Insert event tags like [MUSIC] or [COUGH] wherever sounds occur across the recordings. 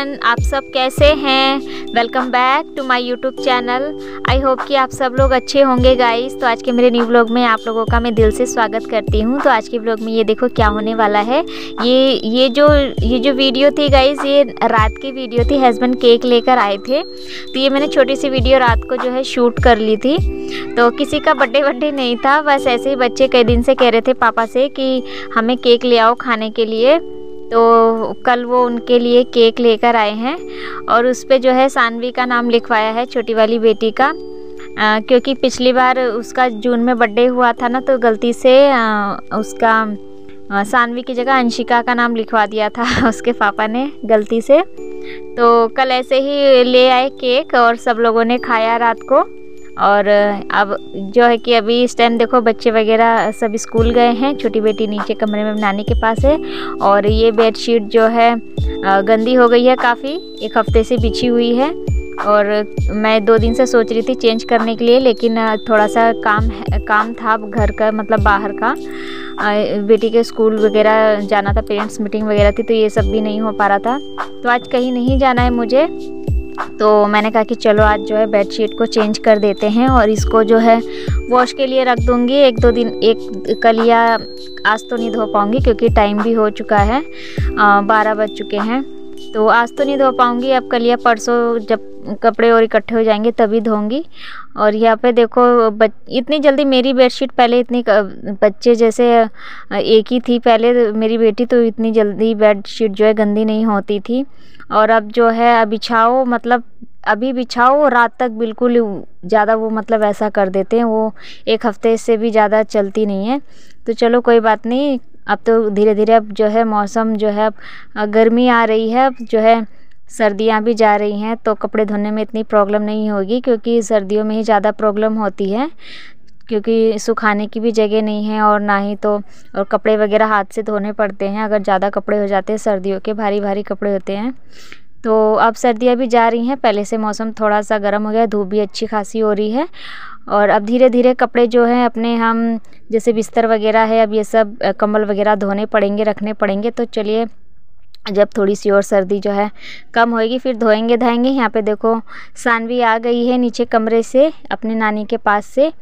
Everyone आप सब कैसे हैं? Welcome back to my YouTube channel I hope कि आप सब लोग अच्छे होंगे गाइस तो आज के मेरे न्यू ब्लॉग में आप लोगों का मैं दिल से स्वागत करती हूँ। तो आज के ब्लॉग में ये देखो क्या होने वाला है। ये ये जो ये जो वीडियो थी गाइस ये रात की वीडियो थी। हस्बैंड केक लेकर आए थे। तो ये मैंने छोटी सी वीडियो रात को जो है शूट कर ली थी। तो किसी का बर्थडे बर्थडे नहीं था। बस ऐसे ही बच्चे कई दिन से कह रहे थे पापा से कि हमें केक ले आओ खाने के लिए। तो कल वो उनके लिए केक लेकर आए हैं और उस पर जो है सानवी का नाम लिखवाया है छोटी वाली बेटी का। आ, क्योंकि पिछली बार उसका जून में बर्थडे हुआ था ना तो गलती से आ, उसका सानवी की जगह अंशिका का नाम लिखवा दिया था [LAUGHS] उसके पापा ने गलती से। तो कल ऐसे ही ले आए केक और सब लोगों ने खाया रात को। और अब जो है कि अभी इस टाइम देखो बच्चे वगैरह सब स्कूल गए हैं, छोटी बेटी नीचे कमरे में नानी के पास है और ये बेडशीट जो है गंदी हो गई है काफ़ी, एक हफ़्ते से बिछी हुई है और मैं दो दिन से सोच रही थी चेंज करने के लिए लेकिन थोड़ा सा काम काम था घर का मतलब बाहर का। बेटी के स्कूल वगैरह जाना था पेरेंट्स मीटिंग वगैरह थी तो ये सब भी नहीं हो पा रहा था। तो आज कहीं नहीं जाना है मुझे। तो मैंने कहा कि चलो आज जो है बेडशीट को चेंज कर देते हैं और इसको जो है वॉश के लिए रख दूँगी। एक दो दिन, एक कल या आज तो नहीं धो पाऊँगी क्योंकि टाइम भी हो चुका है। बारह बज चुके हैं। तो आज तो नहीं धो पाऊँगी, अब कल या परसों जब कपड़े और इकट्ठे हो जाएँगे तभी धोंगी। और यहाँ पे देखो बच, इतनी जल्दी मेरी बेडशीट पहले इतनी बच्चे जैसे एक ही थी पहले मेरी बेटी तो इतनी जल्दी बेडशीट जो है गंदी नहीं होती थी। और अब जो है बिछाओ मतलब अभी बिछाओ रात तक बिल्कुल ज़्यादा वो मतलब ऐसा कर देते हैं वो एक हफ़्ते से भी ज़्यादा चलती नहीं है। तो चलो कोई बात नहीं अब तो धीरे धीरे अब जो है मौसम जो है अब गर्मी आ रही है अब जो है सर्दियाँ भी जा रही हैं तो कपड़े धोने में इतनी प्रॉब्लम नहीं होगी, क्योंकि सर्दियों में ही ज़्यादा प्रॉब्लम होती है, क्योंकि सुखाने की भी जगह नहीं है और ना ही तो और कपड़े वगैरह हाथ से धोने पड़ते हैं, अगर ज़्यादा कपड़े हो जाते हैं, सर्दियों के भारी भारी कपड़े होते हैं। तो अब सर्दियाँ भी जा रही हैं, पहले से मौसम थोड़ा सा गर्म हो गया, धूप भी अच्छी खासी हो रही है, और अब धीरे धीरे कपड़े जो हैं, अपने हम जैसे बिस्तर वगैरह है, अब ये सब कम्बल वगैरह धोने पड़ेंगे, रखने पड़ेंगे तो चलिए जब थोड़ी सी और सर्दी जो है कम होएगी, फिर धोएँगे, धाएँगे। यहाँ पे देखो, सानवी आ गई है नीचे कमरे से, अपने नानी के पास से।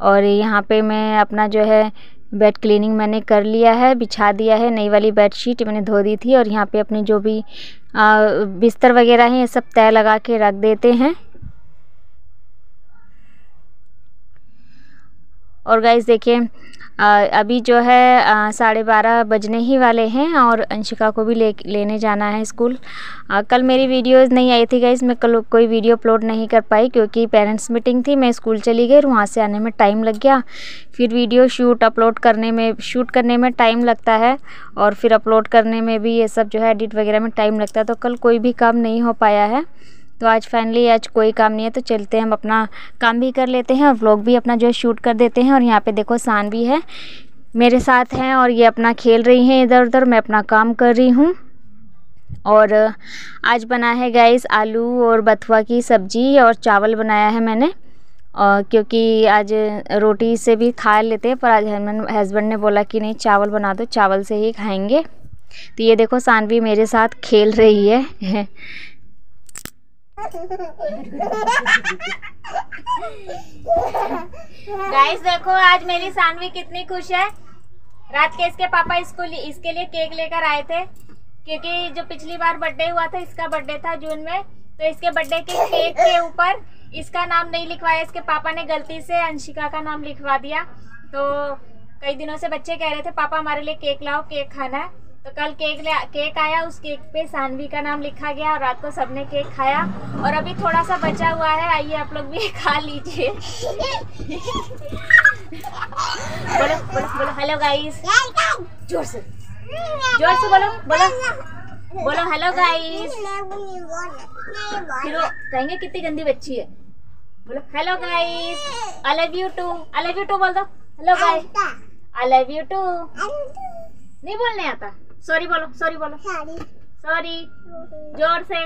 और यहाँ पे मैं अपना जो है बेड क्लीनिंग मैंने कर लिया है, बिछा दिया है, नई वाली बेड शीट मैंने धो दी थी। और यहाँ पे अपनी जो भी बिस्तर वगैरह हैं, ये सब तय लगा के रख देते हैं। और गाइस देखिए अभी जो है साढ़े बारह बजने ही वाले हैं और अंशिका को भी ले, लेने जाना है स्कूल। कल मेरी वीडियोस नहीं आई थी गाइस मैं कल कोई वीडियो अपलोड नहीं कर पाई क्योंकि पेरेंट्स मीटिंग थी, मैं स्कूल चली गई वहाँ से आने में टाइम लग गया। फिर वीडियो शूट अपलोड करने में शूट करने में टाइम लगता है और फिर अपलोड करने में भी ये सब जो है एडिट वगैरह में टाइम लगता है तो कल कोई भी काम नहीं हो पाया है। तो आज फाइनली आज कोई काम नहीं है तो चलते हैं, हम अपना काम भी कर लेते हैं और व्लॉग भी अपना जो है शूट कर देते हैं और यहाँ पे देखो सान भी है। मेरे साथ हैं और ये अपना खेल रही हैं इधर उधर, मैं अपना काम कर रही हूँ। और आज बना है गैस आलू और बथुआ की सब्ज़ी और चावल बनाया है मैंने। और क्योंकि आज रोटी से भी खा लेते हैं, पर आज हस्बैंड ने बोला कि नहीं, चावल बना दो, चावल से ही खाएँगे। तो ये देखो सानवी मेरे साथ खेल रही है। [LAUGHS] गाइस देखो, आज मेरी सानवी कितनी खुश है। रात के इसके पापा इसको इसके लिए केक लेकर आए थे। क्योंकि जो पिछली बार बर्थडे हुआ था, इसका बर्थडे था जून में। तो इसके बर्थडे के केक के ऊपर इसका नाम नहीं लिखवाया। इसके पापा ने गलती से अंशिका का नाम लिखवा दिया। तो कई दिनों से बच्चे कह रहे थे, पापा, हमारे लिए केक लाओ केक खाना है। तो कल केक ले केक आया उस केक पे सानवी का नाम लिखा गया और रात को सबने केक खाया। और अभी थोड़ा सा बचा हुआ है आइए आप लोग भी [LAUGHS] खा लीजिए। बोलो बोलो बोलो हेलो गाइस ज़ोर से। ज़ोर से बोलो बोलो। बोलो हेलो गाइस फिर कहेंगे कितनी गंदी बच्ची है। बोलो hello guys I love you too I love you too बोल दो। Hello guys I love you too नहीं बोलने आता। सॉरी बोलो सॉरी बोलो। सॉरी ज़ोर से।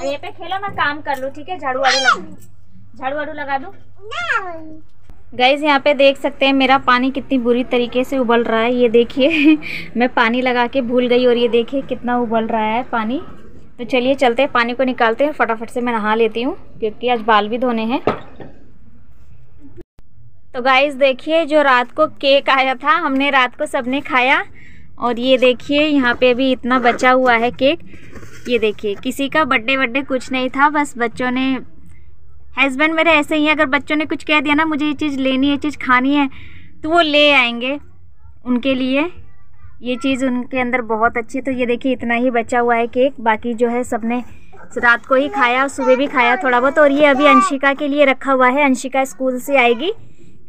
ये पे खेलो मैं काम कर लूँ ठीक है? झाड़ू वाड़ू लगा। झाड़ू वाड़ू लगा दूँ। गाइज़ यहाँ पे देख सकते हैं मेरा पानी कितनी बुरी तरीके से उबल रहा है। ये देखिए, [LAUGHS] मैं पानी लगा के भूल गई और ये देखिए कितना उबल रहा है पानी। तो चलिए चलते हैं, पानी को निकालते हैं, फटाफट से मैं नहा लेती हूँ, क्योंकि आज बाल भी धोने हैं। तो गाइज़ देखिए, जो रात को केक आया था, हमने रात को सबने खाया। और ये देखिए, यहाँ पे अभी इतना बचा हुआ है केक ये देखिए, किसी का बर्थडे बर्थडे कुछ नहीं था, बस बच्चों ने हस्बैंड मेरे ऐसे ही हैं अगर बच्चों ने कुछ कह दिया ना मुझे ये चीज़ लेनी है ये चीज़ खानी है तो वो ले आएँगे उनके लिए। ये चीज़ उनके अंदर बहुत अच्छी है। तो ये देखिए इतना ही बचा हुआ है केक। बाकी जो है सबने रात को ही खाया सुबह भी खाया थोड़ा बहुत और ये अभी अंशिका के लिए रखा हुआ है। अंशिका स्कूल से आएगी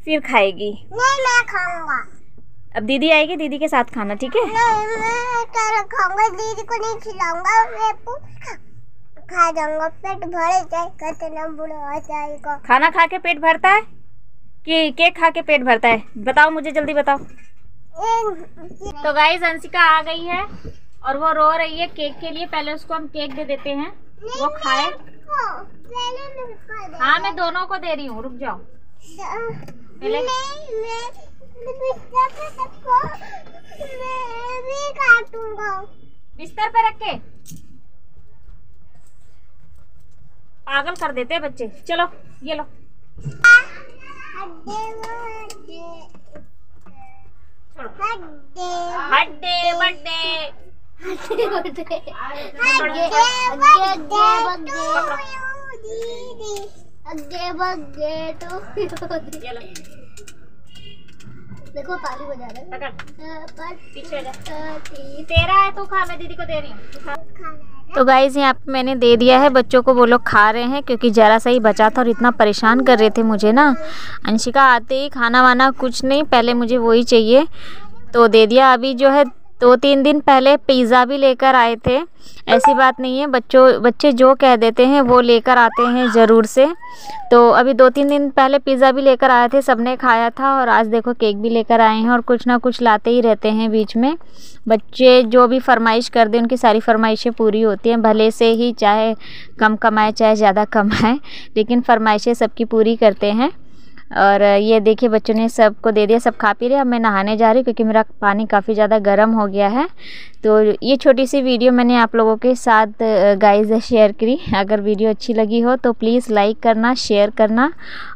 फिर खाएगी। नहीं मैं खाऊँगा। अब दीदी आएगी दीदी के साथ खाना ठीक है? नहीं मैं क्या खाऊँगा दीदी को नहीं खिलाऊँगा खा जाऊँगा पेट भर जाएगा बुरा हो जाएगा खाना खा के पेट भरता है? कि केक खा के पेट भरता है? बताओ मुझे जल्दी बताओ। तो गाइस अंशिका आ गई है और वो रो रही है केक के लिए। पहले उसको हम केक दे देते हैं। वो खाए। हाँ मैं दोनों को दे रही हूँ। रुक जाओ। पहले मैं बिस्तर मैं भी बिस्तर पे रख के? पागल कर देते हैं बच्चे चलो ये लो बर्थडे बर्थडे देखो ताली बजा रहे पीछे हो हैं तेरा है तू खा मैं दीदी को दे रही हूँ तू गाइज़ यहाँ पे मैंने दे दिया है। बच्चों को वो लोग खा रहे हैं क्योंकि ज़रा सा ही बचा था और इतना परेशान कर रहे थे मुझे ना। अंशिका, आते ही खाना वाना कुछ नहीं, पहले मुझे वही चाहिए। तो दे दिया। अभी जो है दो तीन दिन पहले पिज़्ज़ा भी लेकर आए थे। ऐसी बात नहीं है, बच्चों, बच्चे जो कह देते हैं वो लेकर आते हैं ज़रूर से। तो अभी दो तीन दिन पहले पिज़्ज़ा भी लेकर आए थे, सबने खाया था और आज देखो केक भी लेकर आए हैं और कुछ ना कुछ लाते ही रहते हैं बीच में। बच्चे जो भी फरमाइश कर दें, उनकी सारी फरमाइशें पूरी होती हैं, भले से ही चाहे कम कमाए, चाहे ज़्यादा कमाए, लेकिन फरमाइशें सबकी पूरी करते हैं। और ये देखिए बच्चों ने सबको दे दिया, सब खा पी रहे अब मैं नहाने जा रही हूँ क्योंकि मेरा पानी काफ़ी ज़्यादा गर्म हो गया है। तो ये छोटी सी वीडियो मैंने आप लोगों के साथ गाइस शेयर करी। अगर वीडियो अच्छी लगी हो तो प्लीज़ लाइक करना शेयर करना।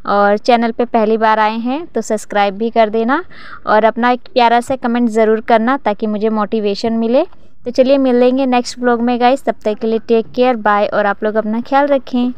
और चैनल पे पहली बार आए हैं तो सब्सक्राइब भी कर देना। और अपना एक प्यारा सा कमेंट ज़रूर करना ताकि मुझे मोटिवेशन मिले। तो चलिए मिलेंगे नेक्स्ट ब्लॉग में गाइस तब तक के लिए टेक केयर बाय और आप लोग अपना ख्याल रखें।